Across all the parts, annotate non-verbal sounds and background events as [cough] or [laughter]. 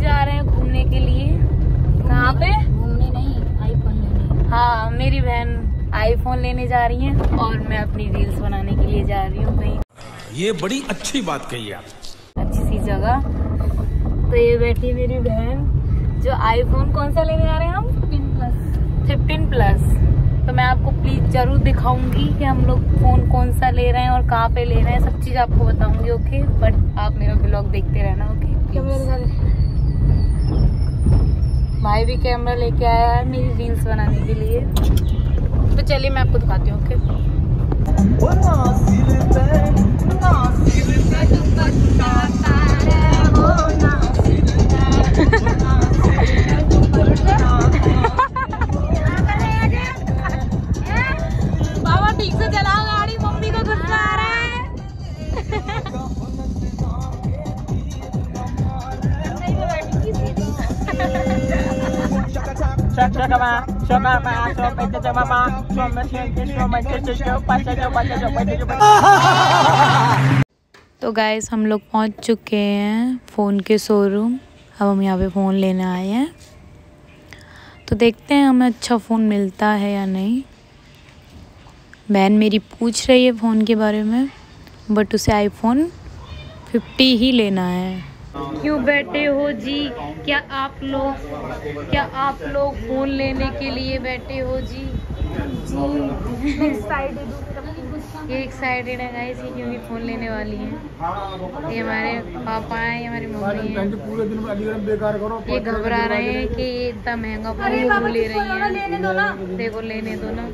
जा रहे हैं घूमने के लिए। कहाँ पे? घूमने नहीं आईफोन लेने। हाँ मेरी बहन आईफोन लेने जा रही है और मैं अपनी रील्स बनाने के लिए जा रही हूँ कहीं। ये बड़ी अच्छी बात कही आप। अच्छी सी जगह। तो ये बैठी मेरी बहन जो आईफोन कौन सा लेने जा रहे हैं हम? फिफ्टीन प्लस फिफ्टीन प्लस तो मैं आपको प्लीज़ ज़रूर दिखाऊँगी कि हम लोग फ़ोन कौन सा ले रहे हैं और कहाँ पे ले रहे हैं। सब चीज़ आपको बताऊँगी ओके बट आप मेरा ब्लॉग देखते रहना ओके भाई भी कैमरा लेके आया है मेरी रील्स बनाने के लिए। तो चलिए मैं आपको दिखाती हूँ ओके तो गाइस हम लोग पहुँच चुके हैं फ़ोन के शोरूम अब हम यहाँ पे फ़ोन लेने आए हैं। तो देखते हैं हमें अच्छा फ़ोन मिलता है या नहीं। बहन मेरी पूछ रही है फ़ोन के बारे में बट उसे आईफोन 50 ही लेना है। क्यों बैठे हो जी? क्या आप लोग क्या आप लोग फ़ोन लेने के लिए बैठे हो जी? ये एक साइडेड है गाइस ये क्योंकि फ़ोन लेने वाली है। ये हमारे पापा हैं ये हमारी मम्मी है। पूरे दिन में अलीगढ़ बेकार करो ये घबरा रहे हैं कि ये इतना महँगा फ़ोन ले रही है? लेने दो ना? देखो लेने दो ना।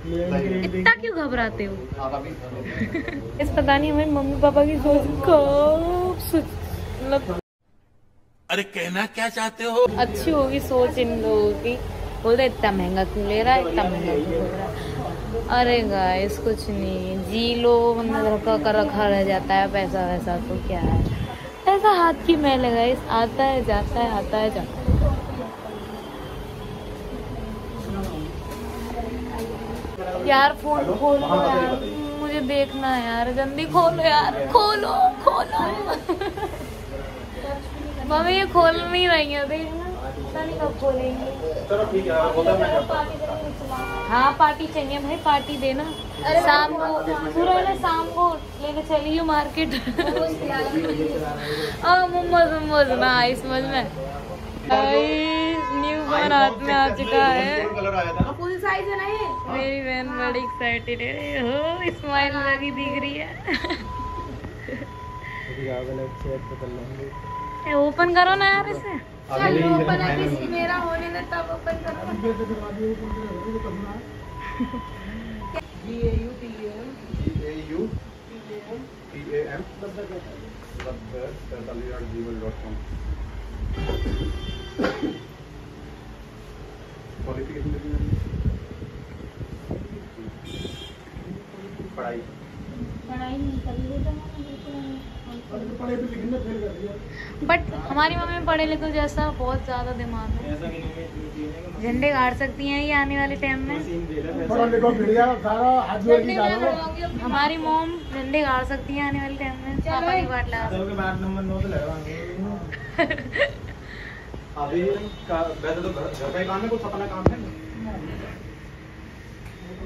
इतना क्यों घबराते हो? इस पता नहीं हमारे मम्मी पापा की सोच कब मतलब अरे कहना क्या चाहते हो? अच्छी होगी सोच इन लोगों की। बोलते इतना महँगा क्यों ले रहा है? इतना महँगा क्यों ले रहा है? अरे गाइस कुछ नहीं। जी लो मतलब रखा कर रखा रह जाता है पैसा वैसा तो क्या है? पैसा हाथ की मैल है गाइस आता है जाता है आता है जाता है। यार फ़ोन खोलो यार। मुझे देखना है यार जल्दी खोलो यार खोलो खोलो। मम्मी ये खोल नहीं रही है देखना पता नहीं कब खोलेंगे। चलो ठीक है हाँ पार्टी चाहिए भाई पार्टी देना। शाम को पूरा ना शाम को लेने चलिए मार्केट। [laughs] हाँ मोमोज मोमोज ना इस समझ में न्यू फ़ोन हाथ में आ चुका है। कलर आया था ना फुल साइज़ है ना ये? मेरी बहन बड़ी एक्साइटेड है। हो स्माइल लगी दिख रही है। ए, ओपन करो ना यार इसे। चलो ओपन है किसी मेरा होने दे तब ओपन करो। U T A M Gmail dot com qualification पढ़ाई पढ़ाई नहीं कर रही तो मैंने नहीं। पढ़ाई कर दिया बट हमारी मम्मी पढ़े लिखे जैसा बहुत ज़्यादा दिमाग है। झंडे गाड़ सकती हैं ये आने वाले टाइम में। हमारी मोम झंडे गाड़ सकती हैं आने वाले टाइम में। पापा की बात लगा अभी का वैसे तो घर का काम है कुछ अपना काम है?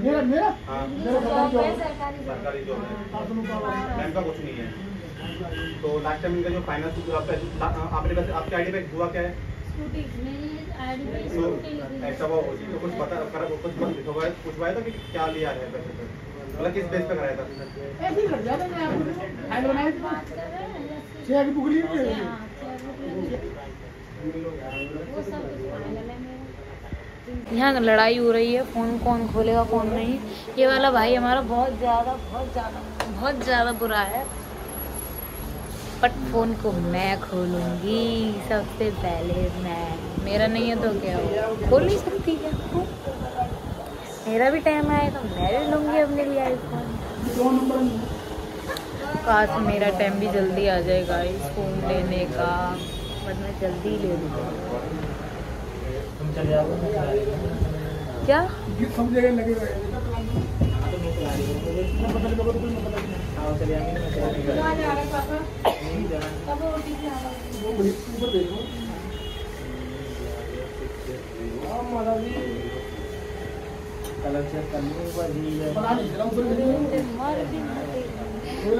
मेरा मेरा? हाँ। सरकारी सरकारी जॉब है। बैंक का कुछ नहीं है। तो लास्ट टाइम इनका जो फाइनेंस आपका आपने वैसे आपके आईडी पे हुआ क्या है? स्कूटी मेरी आईडी पे तो स्कूटी ऐसा हुआ होगी तो कुछ पता कर कुछ है पूछवाया था कि क्या लिया है पैसे पे? मतलब किस बेस पे कराया था? ऐसे ही कर जाता मैं आपको फ़ाइल बनाई थी बात कर रहे हैं। जैसे बुक ली यहाँ लड़ाई हो रही है फ़ोन कौन खोलेगा, कौन नहीं। ये वाला भाई हमारा बहुत ज़्यादा बहुत ज़्यादा बहुत ज़्यादा बुरा है। बट फ़ोन को मैं खोलूँगी सबसे पहले मैं। मेरा नहीं है तो क्या हो? खोल नहीं सकती क्या? मेरा भी टाइम आएगा मैं भी लूँगी अपने लिए आईफोन काश मेरा टाइम भी जल्दी आ जाएगा इस फ़ोन लेने का। बट मैं जल्दी ले लूँगी क्या? सब जगह लगे हुए हैं।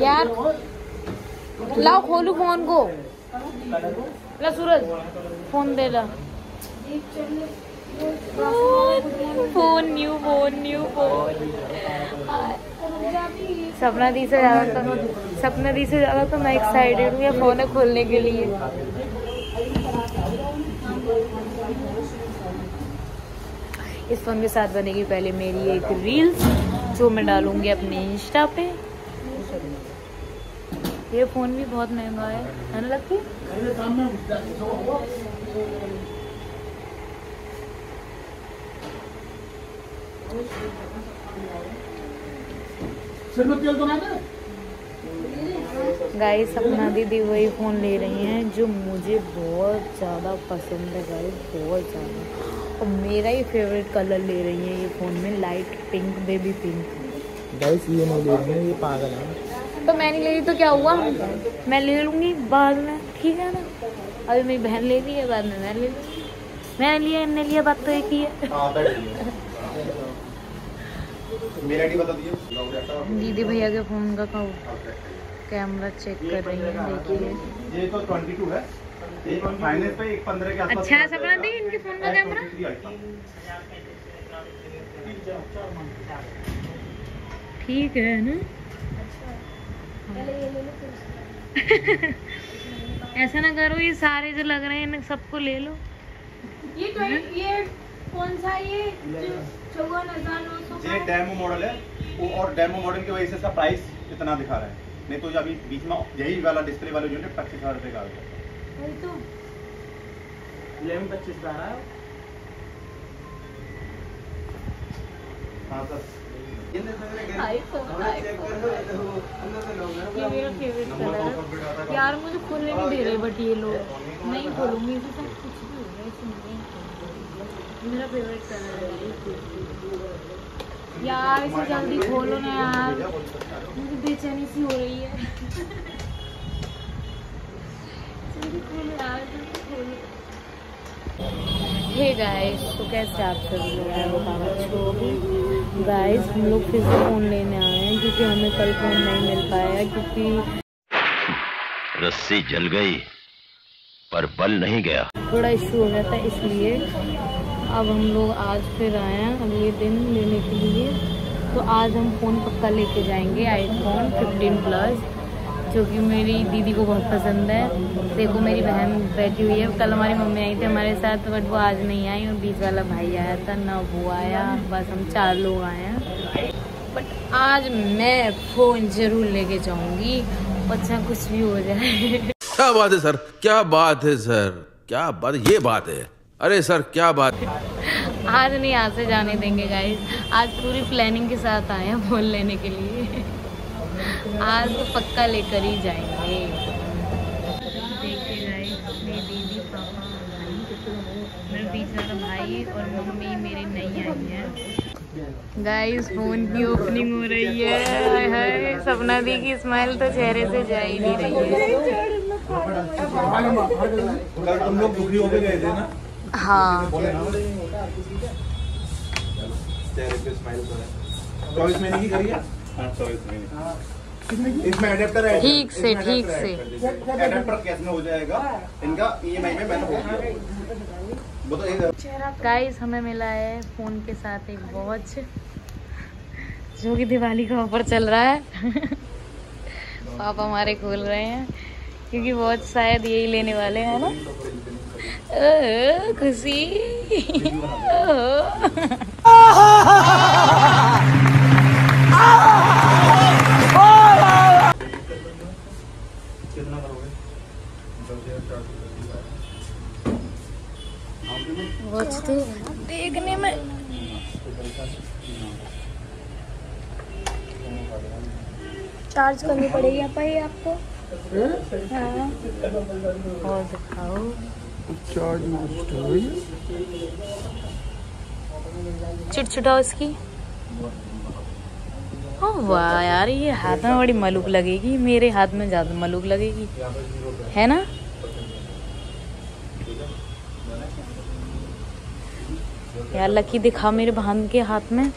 यार लाओ खोलू फ़ोन को। ला सूरज फ़ोन दे ला phone new phone new phone Sapna दी से ज़्यादा तो सपना दी से ज़्यादा तो मैं एक्साइटेड हूँ ये फ़ोन है खोलने के लिए। इस फ़ोन के साथ बनेगी पहले मेरी एक रील्स जो मैं डालूँगी अपने इंस्टा पे। ये फ़ोन भी बहुत महँगा है है ना लगती गाइस अपना दीदी वही फ़ोन ले रही हैं जो मुझे बहुत ज़्यादा पसंद है गाइस बहुत ज़्यादा। और मेरा ही फेवरेट कलर ले रही हैं ये फ़ोन में light pink baby pink guys ये नहीं ले रही है, ये पागल है। तो मैं नहीं ले रही तो क्या हुआ? मैं ले लूँगी बाद में। ठीक है ना? अभी मेरी बहन ले रही है बाद में मैं ले लूँगी। मैंने लिया इनने लिया बात तो एक ही है। हाँ मेरा आईडी बता दीदी भैया के फ़ोन का का- कैमरा चेक कर रही है देखिए। ये तो 22 है। एक फाइनेंस पे एक 15 के आसपास अच्छा है सपना दी इनके फ़ोन का कैमरा? ठीक है ना? ऐसा ना करो ये सारे जो लग रहे हैं ना सबको ले लो। ये ट्वें- ये कौन सा ये? जो चौवन हज़ार नौ सौ ये डेमो मॉडल है। वो और डेमो मॉडल की वजह से इसका प्राइस इतना दिखा रहा है। नहीं तो जो अभी बीच में यही वाला डिस्प्ले वाला यूनिट पच्चीस हज़ार रुपए का आता है वही तो। इलेवन पच्चीस का आ रहा है हाँ सर। ये मेरा फेवरेट कलर है। यार मुझे खोलने नहीं दे रहे बट ये लोग। नहीं खोलूँगी इसी साथ कुछ भी हो रहा है इसमें नहीं मेरा फेवरेट कलर है। ये। यार इसे जल्दी खोलो ना यार। मुझे बेचैनी सी हो रही है। [laughs] जल्दी खोलो यार जल्दी खोलो। हे गाइस तो कैसे आप सभी लोग? हैं वो गाइस हम लोग फिर से फ़ोन लेने आए हैं क्योंकि हमें कल फ़ोन नहीं मिल पाया क्योंकि रस्सी जल गई पर बल नहीं गया। थोड़ा इशू हो गया था इसलिए अब हम लोग आज फिर आए हैं अगले दिन लेने के लिए। तो आज हम फ़ोन पक्का लेके जाएँगे आईफोन 15 प्लस जो कि मेरी दीदी को बहुत पसंद है। देखो मेरी बहन बैठी हुई है। कल हमारी मम्मी आई थी हमारे साथ बट वो आज नहीं आई। और बीच वाला भाई आया था ना वो आया। बस हम चार लोग आए हैं। बट आज मैं फ़ोन ज़रूर लेके जाऊँगी। अच्छा कुछ भी हो जाए। क्या बात है सर? क्या बात है सर? क्या बात ये बात है। अरे सर क्या बात है? आज नहीं आज से जाने देंगे गाइस आज पूरी प्लानिंग के साथ आए हैं फ़ोन लेने के लिए। आज तो पक्का लेकर ही जाएँगे। देखिए गाइस मेरी दीदी पापा भाई बीच वाला भाई और मम्मी मेरी नहीं आई है। गाइस फ़ोन की ओपनिंग हो रही है। हाय हाय सपना दी की स्माइल तो चेहरे से जा ही नहीं रही है। कल तुम लोग दुखी होके गए थे ना? हाँ। चेहरे पे स्माइल तो है। चौबीस महीने की करिए हाँ चौबीस महीने। इसमें एडेप्टर है ठीक से, ठीक से। एडेप्टर कैश में हो जाएगा? इनका ईएमआई में मैंने गाइस हमें मिला है फ़ोन के साथ एक वॉच जो कि दिवाली का ऑफ़र चल रहा है। पापा हमारे खोल रहे हैं क्योंकि वॉच शायद यही लेने वाले हैं ना। खुशी। वॉच तो देखने में चार्ज करनी पड़ेगी आपा ये आपको। हाँ? और दिखाओ। चिट छुटाओ इसकी हाँ वाह यार ये हाथ में बड़ी मलूक लगेगी। मेरे हाथ में ज़्यादा मलूक लगेगी। है ना? यार लकी दिखा मेरे बहन के हाथ में।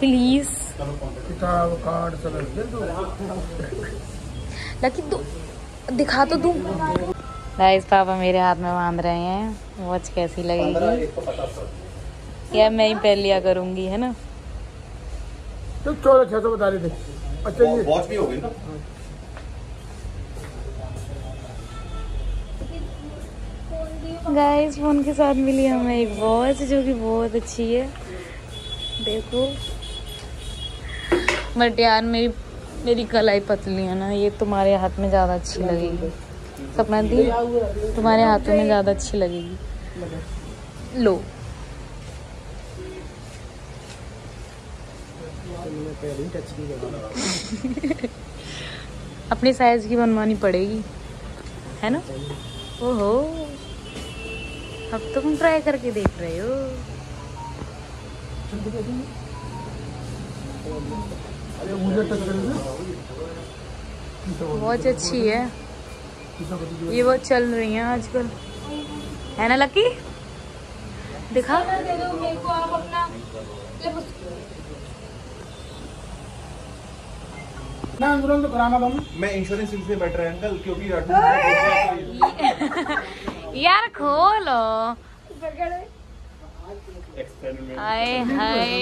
प्लीज़ किताब कार्ड दे दो। लकी दो दिखा तो तू गाइस पापा मेरे हाथ में बाँध रहे हैं। वॉच कैसी लगेगी। यार मैं ही पहन लिया करूँगी है ना? तो चौदह छह सौ बता रहे थे। अच्छा ये वॉच भी हो गई ना। गाइस फ़ोन के साथ मिली हमें एक वॉच जो कि बहुत अच्छी है। देखो। बट यार, मेरी मेरी कलाई पतली है ना, ये तुम्हारे हाथ में ज़्यादा अच्छी लगेगी। सपना दी, तुम्हारे हाथों में ज़्यादा अच्छी लगेगी। लो। अपने साइज़ की बनवानी पड़ेगी। है ना? ओहो। अब तुम ट्राई करके देख रहे हो। अरे मुझे टच कर दे बहुत अच्छी है। ये बहुत चल रही है आजकल। है ना लकी दिखा। दे दो मेरे को आप अपना ना तो कराना मैं इंश्योरेंस इसलिए बैठ रहा है अंकल क्योंकि [laughs] यार खोलो। Hi hi.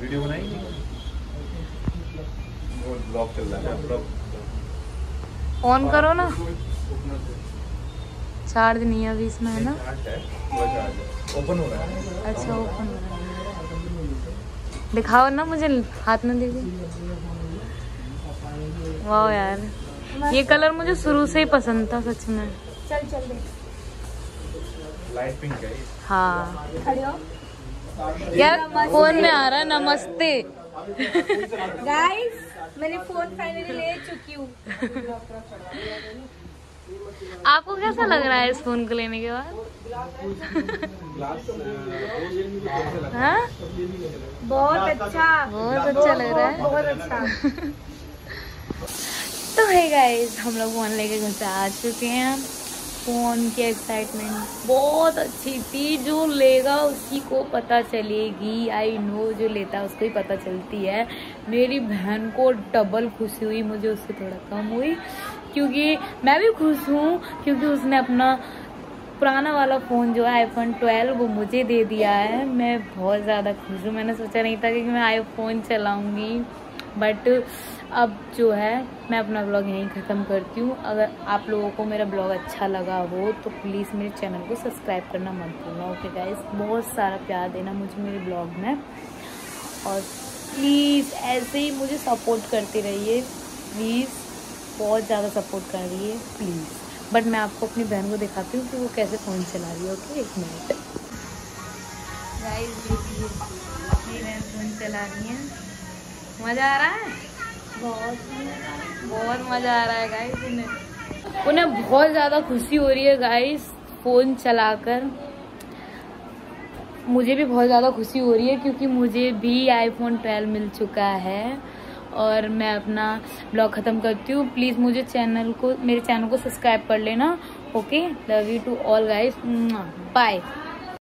वीडियो बनाएँगे? ब्लॉग चल रहा है ब्लॉग ऑन करो ना। चार्ज नहीं है अभी इसमें है ना? ओपन हो रहा है। अच्छा ओपन दिखाओ ना मुझे हाथ में देखो वाह यार ये कलर मुझे शुरू से ही पसंद था सच में। चल चल दे। लाइट पिंक है हाँ। यार फ़ोन में आ रहा है नमस्ते। गाइस मैंने फ़ोन फाइनली ले चुकी हूँ। आपको कैसा लग रहा है इस फ़ोन को लेने के बाद? हाँ? बहुत अच्छा। बहुत अच्छा लग रहा है। बहुत अच्छा। तो है गाइस हम लोग फ़ोन लेके घर से आ चुके हैं। फ़ोन की एक्साइटमेंट बहुत अच्छी थी। जो लेगा उसी को पता चलेगी। आई नो जो लेता है उसको ही पता चलती है। मेरी बहन को डबल खुशी हुई मुझे उससे थोड़ा कम हुई। क्योंकि मैं भी खुश हूँ क्योंकि उसने अपना पुराना वाला फ़ोन जो है आईफोन 12 वो मुझे दे दिया है। मैं बहुत ज़्यादा खुश हूँ। मैंने सोचा नहीं था कि मैं आईफोन चलाऊँगी। बट अब जो है, मैं अपना ब्लॉग यहीं ख़त्म करती हूँ। अगर आप लोगों को मेरा ब्लॉग अच्छा लगा हो तो प्लीज़ मेरे चैनल को सब्सक्राइब करना मत भूलना। ओके गाइस बहुत सारा प्यार देना मुझे मेरे ब्लॉग में। और प्लीज़ ऐसे ही मुझे सपोर्ट करते रहिए। प्लीज़ बहुत ज़्यादा सपोर्ट कर रही है प्लीज़ बट मैं आपको अपनी बहन को दिखाती हूँ कि वो कैसे फ़ोन चला रही है ओके एक मिनट मेरी बहन फ़ोन चला रही है. मज़ा आ रहा है? बहुत बहुत मज़ा आ रहा है गाइस उन्हें. उन्हें बहुत ज़्यादा खुशी हो रही है गाइस फ़ोन चलाकर. मुझे भी बहुत ज़्यादा खुशी हो रही है क्योंकि मुझे भी आईफोन 12 मिल चुका है. और मैं अपना ब्लॉग ख़त्म करती हूँ। प्लीज़ मुझे चैनल को, मेरे चैनल को सब्सक्राइब कर लेना okay love you to all guys bye